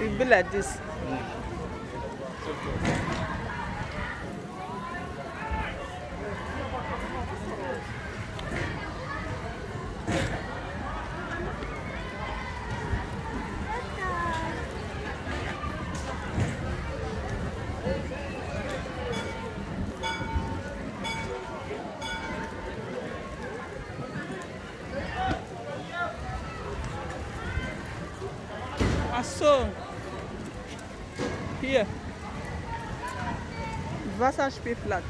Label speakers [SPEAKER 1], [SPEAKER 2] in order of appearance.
[SPEAKER 1] It'll be like this. Ach so. Hier. Wasserspielplatz.